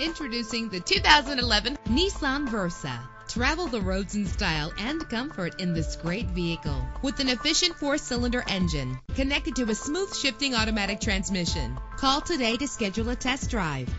Introducing the 2011 Nissan Versa. Travel the roads in style and comfort in this great vehicle with an efficient four-cylinder engine connected to a smooth shifting automatic transmission. Call today to schedule a test drive.